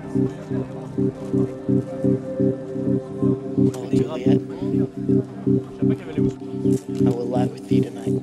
Oh, Juliet, I will lie with thee tonight.